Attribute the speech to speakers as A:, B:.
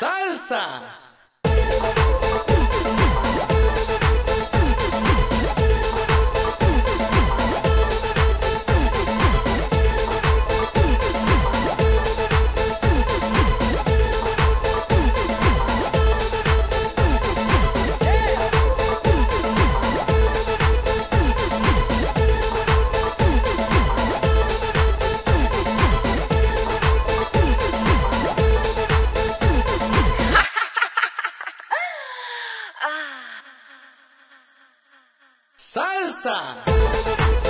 A: Salsa. Salsa!